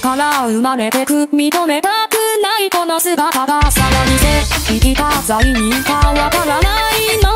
から生まれてく認めたくないこの姿がさらにせ生きた罪人かわからないの。